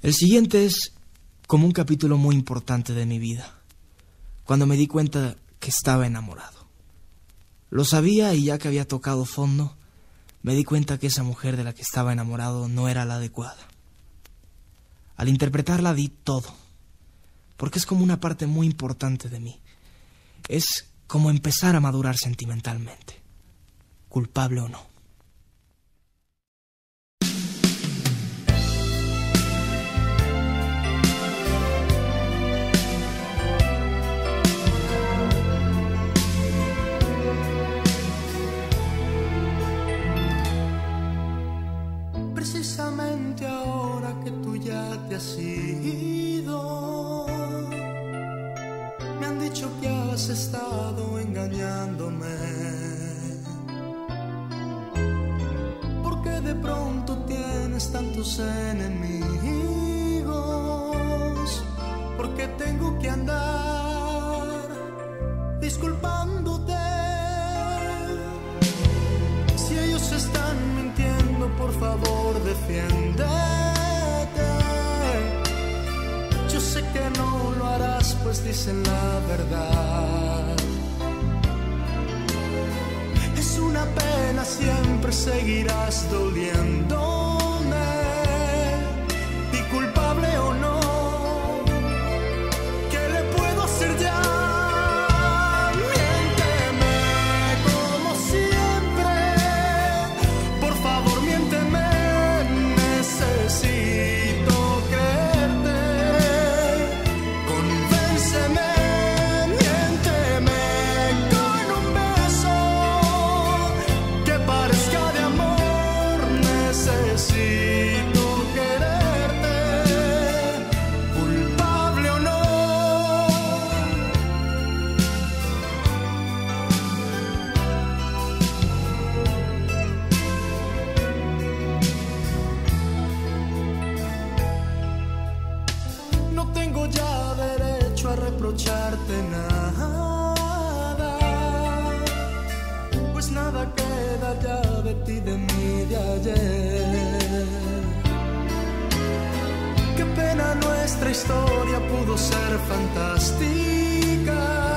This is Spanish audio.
El siguiente es como un capítulo muy importante de mi vida, cuando me di cuenta que estaba enamorado. Lo sabía y ya que había tocado fondo, me di cuenta que esa mujer de la que estaba enamorado no era la adecuada. Al interpretarla di todo, porque es como una parte muy importante de mí. Es como empezar a madurar sentimentalmente, culpable o no. Precisamente ahora que tú ya te has ido, me han dicho que has estado engañándome. Porque de pronto tienes tantos enemigos, porque tengo que andar disculpándote. Favor, defiéndete. Yo sé que no lo harás, pues dicen la verdad. Es una pena, siempre seguirás doliéndome. Nuestra historia pudo ser fantástica.